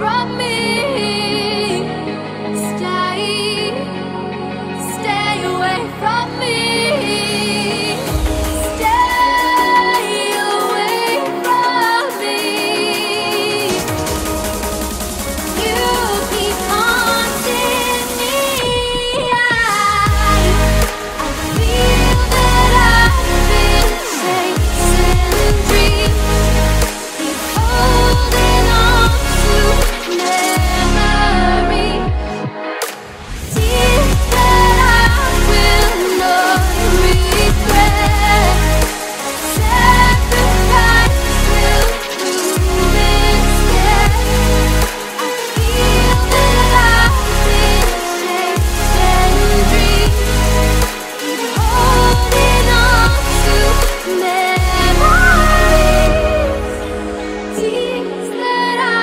from me.